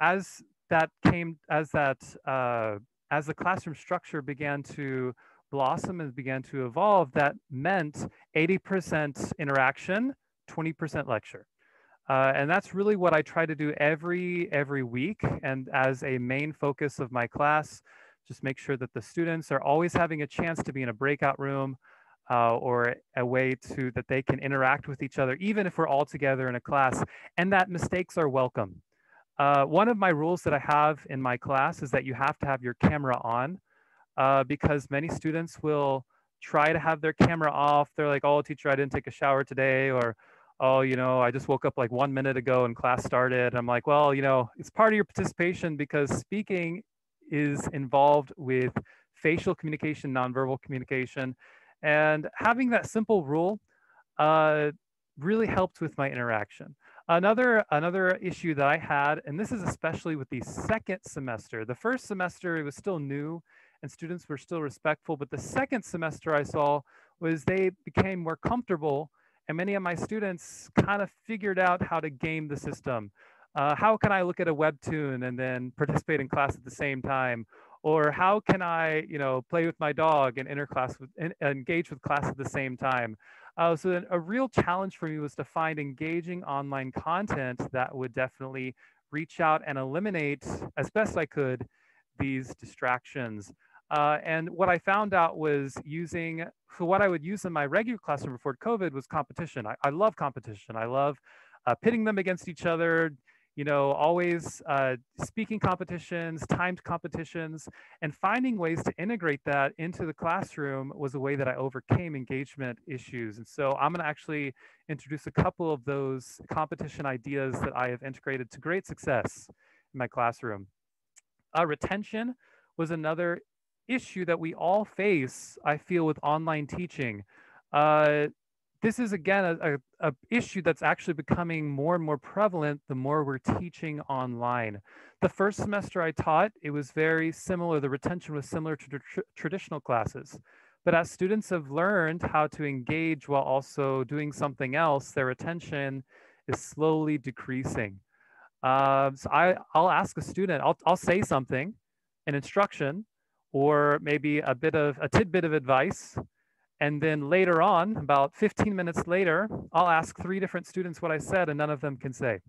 F: as that came, as that, uh, as the classroom structure began to blossom and began to evolve, that meant 80% interaction, 20% lecture. Uh, and that's really what I try to do every every week. And as a main focus of my class, just make sure that the students are always having a chance to be in a breakout room uh, or a way to that they can interact with each other, even if we're all together in a class, and that mistakes are welcome. Uh, one of my rules that I have in my class is that you have to have your camera on uh, because many students will try to have their camera off. They're like, oh, teacher, I didn't take a shower today, or oh, you know, I just woke up like one minute ago and class started. I'm like, well, you know, it's part of your participation because speaking is involved with facial communication, nonverbal communication. And having that simple rule uh, really helped with my interaction. Another, another issue that I had, and this is especially with the second semester, the first semester it was still new and students were still respectful, but the second semester I saw was they became more comfortable and many of my students kind of figured out how to game the system uh, how can I look at a webtoon and then participate in class at the same time? Or how can I, you know, play with my dog and interclass with, in, engage with class at the same time? Uh, so then a real challenge for me was to find engaging online content that would definitely reach out and eliminate as best I could these distractions. Uh, and what I found out was using, so what I would use in my regular classroom before COVID was competition. I, I love competition. I love uh, pitting them against each other, you know, always uh, speaking competitions, timed competitions, and finding ways to integrate that into the classroom was a way that I overcame engagement issues. And so I'm gonna actually introduce a couple of those competition ideas that I have integrated to great success in my classroom. Uh, retention was another issue that we all face, I feel, with online teaching. Uh, this is again a, a, a, issue that's actually becoming more and more prevalent the more we're teaching online. The first semester I taught, it was very similar. The retention was similar to tr traditional classes. But as students have learned how to engage while also doing something else, their attention is slowly decreasing. Uh, so I, I'll ask a student, I'll, I'll say something, an instruction, or maybe a bit of a tidbit of advice, and then later on, about 15 minutes later, I'll ask three different students what I said and none of them can say.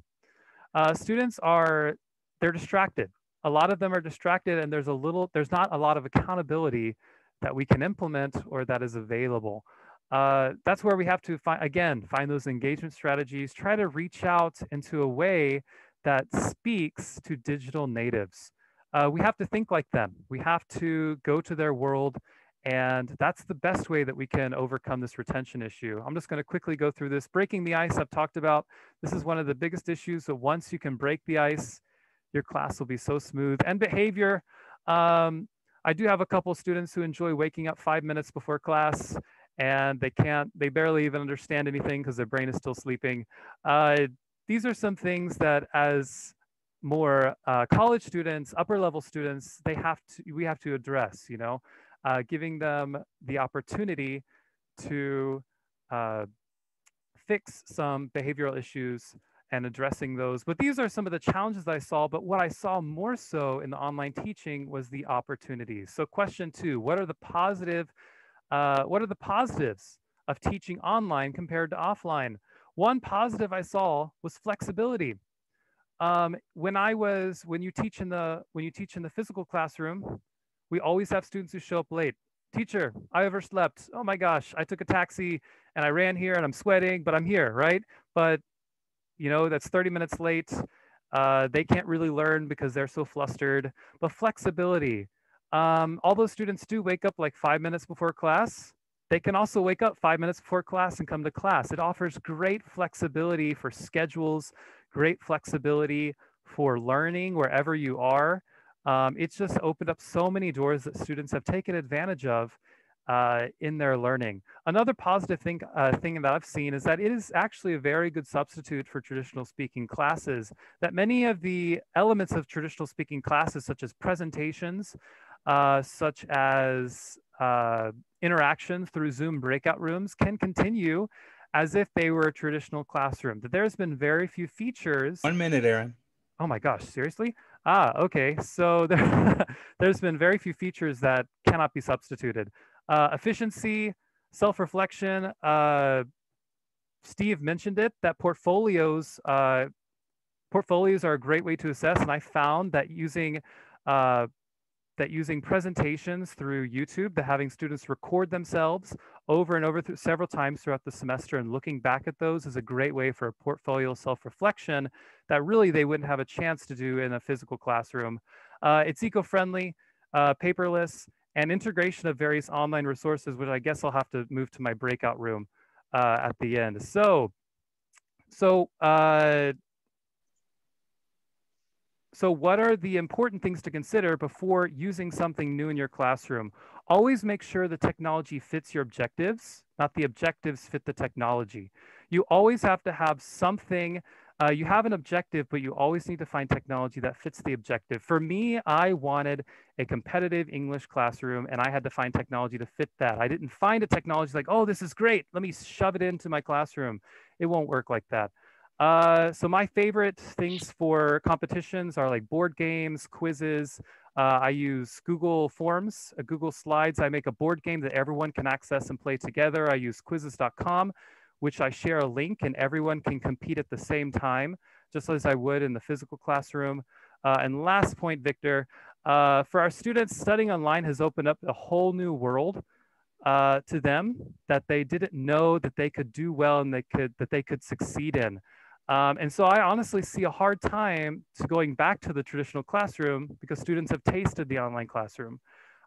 F: Uh, students are, they're distracted. A lot of them are distracted and there's a little, there's not a lot of accountability that we can implement or that is available. Uh, that's where we have to find, again, find those engagement strategies, try to reach out into a way that speaks to digital natives. Uh, we have to think like them. We have to go to their world and that's the best way that we can overcome this retention issue. I'm just going to quickly go through this. Breaking the ice, I've talked about. This is one of the biggest issues. So once you can break the ice, your class will be so smooth. And behavior, um, I do have a couple students who enjoy waking up five minutes before class and they can't, they barely even understand anything because their brain is still sleeping. Uh, these are some things that as more uh, college students, upper level students, they have to, we have to address, you know, uh, giving them the opportunity to uh, fix some behavioral issues and addressing those. But these are some of the challenges I saw. But what I saw more so in the online teaching was the opportunities. So question two, what are the positive, uh, what are the positives of teaching online compared to offline? One positive I saw was flexibility. Um, when I was, when you teach in the, when you teach in the physical classroom, we always have students who show up late. Teacher, I overslept. Oh my gosh, I took a taxi and I ran here and I'm sweating, but I'm here, right? But you know, that's 30 minutes late. Uh, they can't really learn because they're so flustered. But flexibility. Um, all those students do wake up like five minutes before class. They can also wake up five minutes before class and come to class. It offers great flexibility for schedules, great flexibility for learning wherever you are. Um, it's just opened up so many doors that students have taken advantage of uh, in their learning. Another positive thing, uh, thing that I've seen is that it is actually a very good substitute for traditional speaking classes, that many of the elements of traditional speaking classes, such as presentations, uh, such as uh, interaction through Zoom breakout rooms can continue as if they were a traditional classroom. That there's been very few features.
A: One minute, Aaron.
F: Oh my gosh, seriously? Ah, okay. So there, there's been very few features that cannot be substituted. Uh, efficiency, self-reflection. Uh, Steve mentioned it, that portfolios, uh, portfolios are a great way to assess. And I found that using uh, that using presentations through YouTube, that having students record themselves over and over several times throughout the semester and looking back at those is a great way for a portfolio self-reflection that really they wouldn't have a chance to do in a physical classroom. Uh, it's eco-friendly, uh, paperless, and integration of various online resources, which I guess I'll have to move to my breakout room uh, at the end. So, so, uh, so what are the important things to consider before using something new in your classroom? Always make sure the technology fits your objectives, not the objectives fit the technology. You always have to have something uh, you have an objective, but you always need to find technology that fits the objective. For me, I wanted a competitive English classroom and I had to find technology to fit that. I didn't find a technology like, oh, this is great. Let me shove it into my classroom. It won't work like that. Uh, so my favorite things for competitions are like board games, quizzes. Uh, I use Google Forms, uh, Google Slides. I make a board game that everyone can access and play together. I use quizizz.com which I share a link and everyone can compete at the same time, just as I would in the physical classroom. Uh, and last point, Victor, uh, for our students, studying online has opened up a whole new world uh, to them that they didn't know that they could do well and they could that they could succeed in. Um, and so I honestly see a hard time to going back to the traditional classroom because students have tasted the online classroom.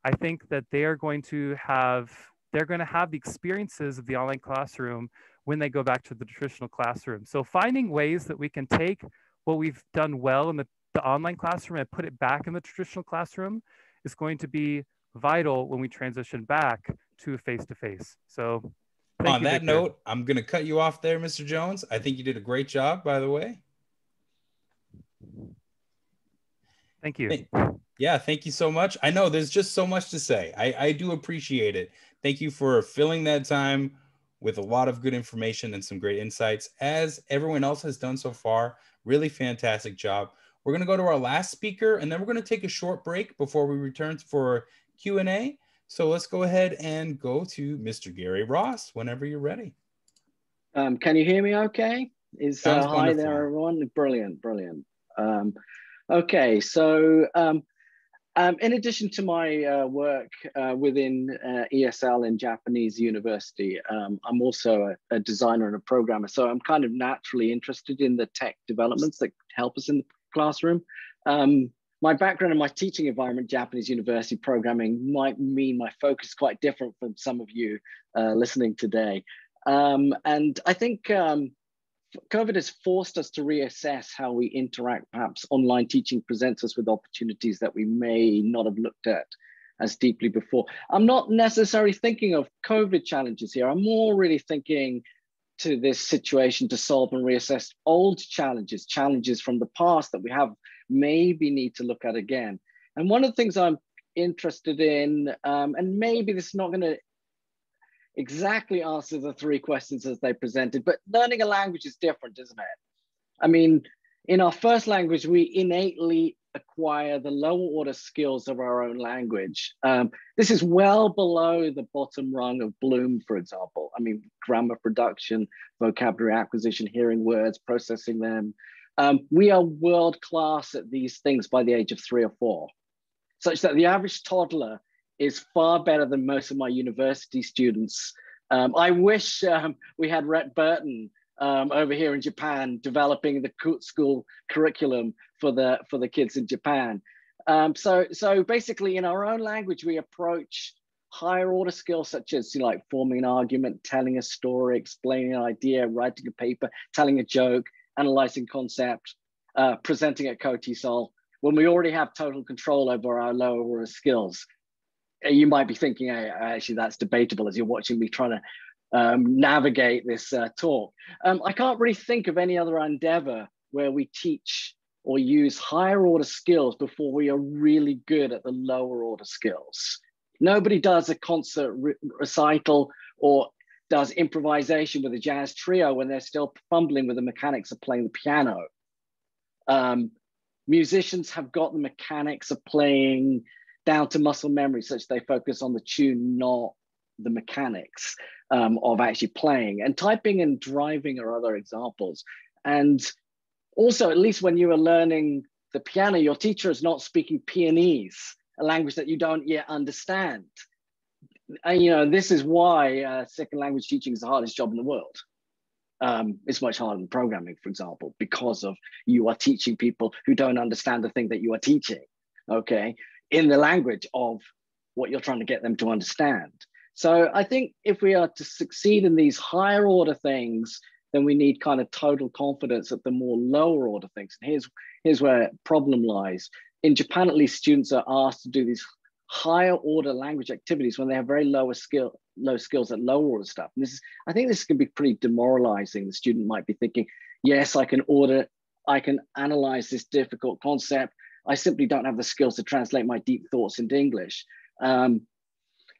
F: I think that they are going to have they're going to have the experiences of the online classroom when they go back to the traditional classroom. So finding ways that we can take what we've done well in the, the online classroom and put it back in the traditional classroom is going to be vital when we transition back to face-to-face. So
A: on you, that Victor. note, I'm going to cut you off there, Mr. Jones. I think you did a great job, by the way.
F: Thank you.
A: Yeah, thank you so much. I know there's just so much to say. I, I do appreciate it. Thank you for filling that time with a lot of good information and some great insights, as everyone else has done so far. Really fantastic job. We're going to go to our last speaker, and then we're going to take a short break before we return for Q&A. So let's go ahead and go to Mr. Gary Ross whenever you're ready.
C: Um, can you hear me okay? Is uh, hi there, everyone. Brilliant, brilliant. Um, okay, so um, um, in addition to my uh, work uh, within uh, ESL in Japanese university, um, I'm also a, a, designer and a programmer. So I'm kind of naturally interested in the tech developments that help us in the classroom. My background and my teaching environment, Japanese university programming, might mean my focus is quite different from some of you uh, listening today. Um, and I think um, COVID has forced us to reassess how we interact. Perhaps online teaching presents us with opportunities that we may not have looked at as deeply before. I'm not necessarily thinking of COVID challenges here. I'm more really thinking to this situation to solve and reassess old challenges, challenges from the past that we have maybe need to look at again. And one of the things I'm interested in, um, and maybe this is not going to exactly answer the three questions as they presented, but learning a language is different, isn't it? I mean, in our first language, we innately acquire the lower order skills of our own language. Um, this is well below the bottom rung of Bloom, for example. I mean, grammar production, vocabulary acquisition, hearing words, processing them. Um, we are world class at these things by the age of three or four, such that the average toddler is far better than most of my university students. Um, I wish um, we had Rhett Burton um, over here in Japan developing the school curriculum for the for the kids in Japan. Um, so so basically, in our own language, we approach higher order skills such as you know, like forming an argument, telling a story, explaining an idea, writing a paper, telling a joke, analyzing concept, uh, presenting at KOTESOL, when we already have total control over our lower order skills. Uh, you might be thinking, hey, actually, that's debatable as you're watching me trying to um, navigate this uh, talk. Um, I can't really think of any other endeavor where we teach or use higher order skills before we are really good at the lower order skills. Nobody does a concert re recital or does improvisation with a jazz trio when they're still fumbling with the mechanics of playing the piano. Um, musicians have got the mechanics of playing down to muscle memory such they focus on the tune, not the mechanics um, of actually playing. And typing and driving are other examples. And also, at least when you are learning the piano, your teacher is not speaking Peonese, a language that you don't yet understand. And, you know, this is why uh, second language teaching is the hardest job in the world. Um, it's much harder than programming, for example, because of you are teaching people who don't understand the thing that you are teaching, okay, in the language of what you're trying to get them to understand. So I think if we are to succeed in these higher order things, then we need kind of total confidence at the more lower order things. And here's, here's where problem lies. In Japan, at least, students are asked to do these higher order language activities when they have very lower skill, low skills at lower order stuff. And this is, I think this can be pretty demoralizing. The student might be thinking, yes, I can order, I can analyze this difficult concept. I simply don't have the skills to translate my deep thoughts into English. Um,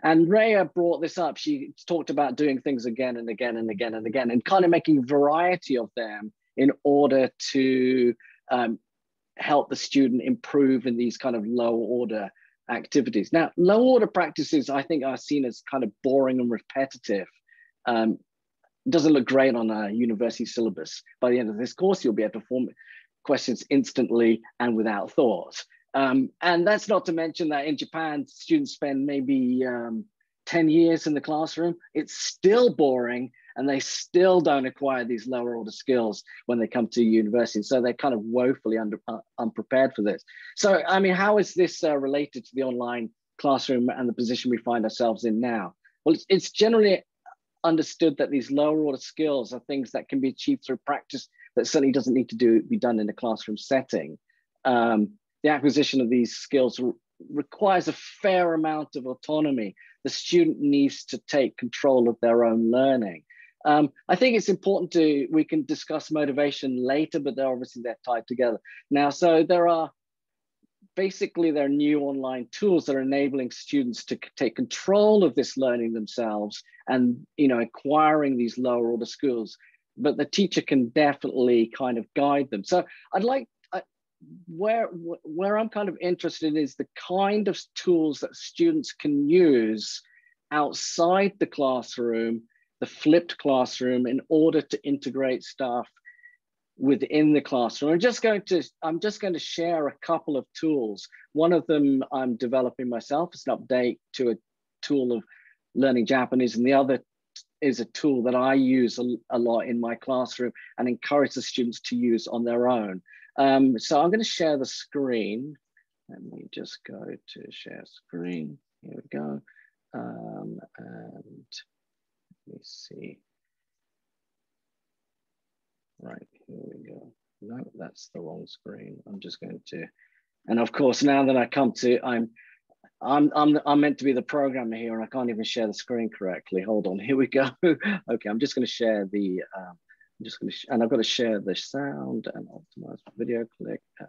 C: and Rhea brought this up. She talked about doing things again and again and again and again and kind of making variety of them in order to um, help the student improve in these kind of low order activities. Now, low order practices, I think, are seen as kind of boring and repetitive. Um, doesn't look great on a university syllabus. By the end of this course, you'll be able to form questions instantly and without thought. Um, and that's not to mention that in Japan, students spend maybe um, 10 years in the classroom. It's still boring and they still don't acquire these lower order skills when they come to university. So they're kind of woefully under, uh, unprepared for this. So, I mean, how is this uh, related to the online classroom and the position we find ourselves in now? Well, it's, it's generally understood that these lower order skills are things that can be achieved through practice that certainly doesn't need to do be done in a classroom setting. Um, the acquisition of these skills re requires a fair amount of autonomy. The student needs to take control of their own learning. Um, I think it's important to, we can discuss motivation later, but they're obviously they're tied together. Now, so there are, basically there are new online tools that are enabling students to take control of this learning themselves and, you know, acquiring these lower order skills, but the teacher can definitely kind of guide them. So I'd like where where I'm kind of interested is the kind of tools that students can use outside the classroom, the flipped classroom, in order to integrate staff within the classroom. I'm just going to I'm just going to share a couple of tools. One of them I'm developing myself. It's an update to a tool of learning Japanese, and the other is a tool that I use a, a lot in my classroom and encourage the students to use on their own. Um, so I'm going to share the screen. Let me just go to share screen. Here we go. Um, and let me see. Right, here we go. No, that's the wrong screen. I'm just going to, and of course, now that I come to, I'm, I'm I'm I'm meant to be the programmer here, and I can't even share the screen correctly. Hold on, here we go. okay, I'm just going to share the. Um, I'm just going to, and I've got to share the sound and optimize video. Click uh,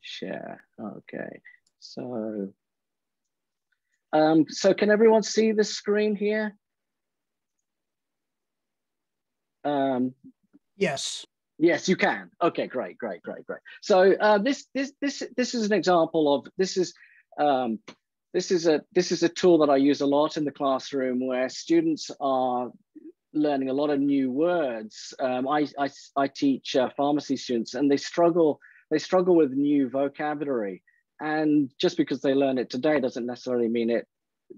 C: share. Okay, so. Um, so can everyone see the screen here? Um,
B: yes.
C: Yes, you can. Okay, great, great, great, great. So uh, this this this this is an example of this is um, this is a this is a tool that I use a lot in the classroom where students are learning a lot of new words. Um, I, I, I teach uh, pharmacy students and they struggle they struggle with new vocabulary. And just because they learn it today doesn't necessarily mean it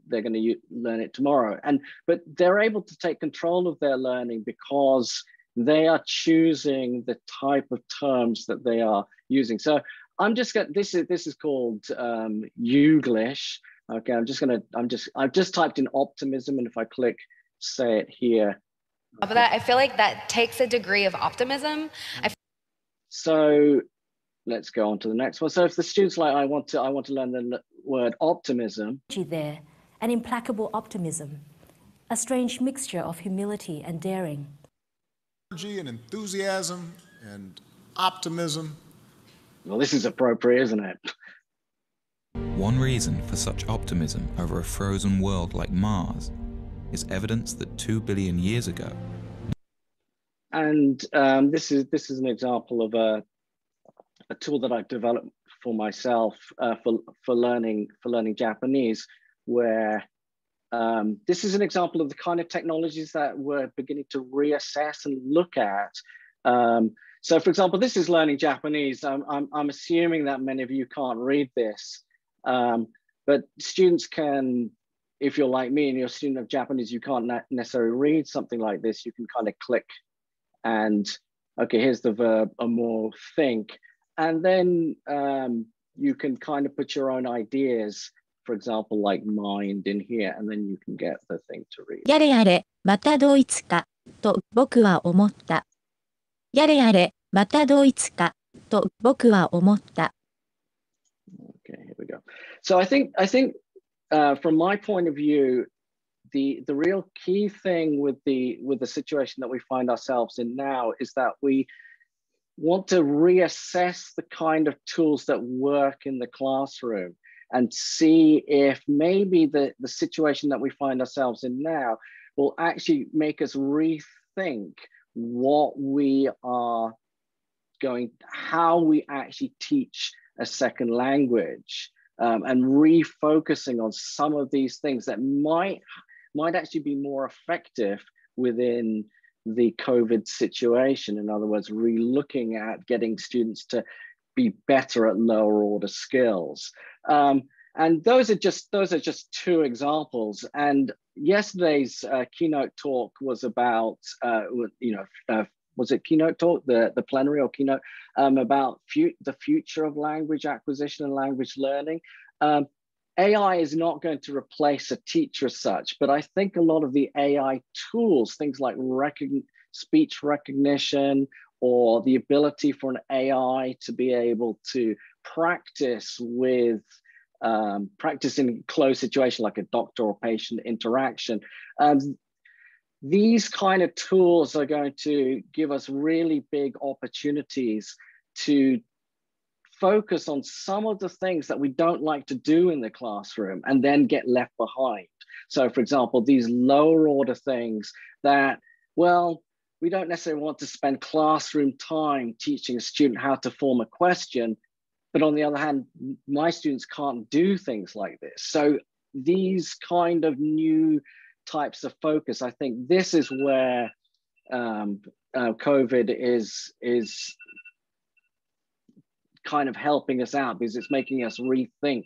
C: they're going to learn it tomorrow. And but they're able to take control of their learning because they are choosing the type of terms that they are using. So I'm just going this is this is called um, Youglish. Okay, I'm just gonna I'm just I've just typed in optimism, and if I click say it here.
G: But that I feel like that takes a degree of optimism.
C: so let's go on to the next one. So if the students like I want to I want to learn the word optimism.
H: There, an implacable optimism, a strange mixture of humility and daring.
I: Energy and enthusiasm and optimism
C: well, this is appropriate, isn't it?
J: One reason for such optimism over a frozen world like Mars is evidence that two billion years ago.
C: And um, this is this is an example of a, a tool that I've developed for myself uh, for for learning for learning Japanese, where um, this is an example of the kind of technologies that we're beginning to reassess and look at. Um, so for example, this is learning Japanese. I'm, I'm, I'm assuming that many of you can't read this, um, but students can, if you're like me and you're a student of Japanese, you can't necessarily read something like this. You can kind of click and, okay, here's the verb, a more think. And then um, you can kind of put your own ideas, for example, like mind in here, and then you can get the thing to read. やれやれ、またドイツか、と僕は思った。やれやれ、またドイツか、と僕は思った。Okay, here we go. So I think, I think uh, from my point of view, the, the real key thing with the, with the situation that we find ourselves in now is that we want to reassess the kind of tools that work in the classroom and see if maybe the, the situation that we find ourselves in now will actually make us rethink what we are going, how we actually teach a second language, um, and refocusing on some of these things that might might actually be more effective within the COVID situation. In other words, re-looking at getting students to be better at lower order skills. Um, and those are just those are just two examples. And yesterday's uh, keynote talk was about, uh, you know, uh, was it keynote talk, the, the plenary or keynote, um, about fu the future of language acquisition and language learning. Um, AI is not going to replace a teacher as such, but I think a lot of the AI tools, things like speech recognition or the ability for an AI to be able to practice with um, practice in close situation like a doctor or patient interaction. Um, these kind of tools are going to give us really big opportunities to focus on some of the things that we don't like to do in the classroom and then get left behind. So for example, these lower order things that, well, we don't necessarily want to spend classroom time teaching a student how to form a question but on the other hand, my students can't do things like this. So these kind of new types of focus, I think this is where um, uh, COVID is is kind of helping us out because it's making us rethink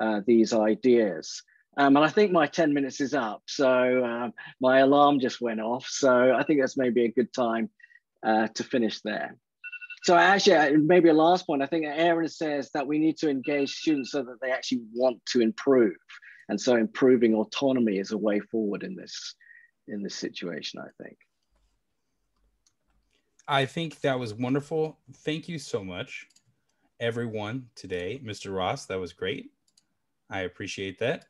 C: uh, these ideas. Um, and I think my 10 minutes is up. So um, my alarm just went off. So I think that's maybe a good time uh, to finish there. So actually, uh, maybe a last point, I think Aaron says that we need to engage students so that they actually want to improve. And so improving autonomy is a way forward in this, in this situation, I think.
A: I think that was wonderful. Thank you so much, everyone today. Mr. Ross, that was great. I appreciate that.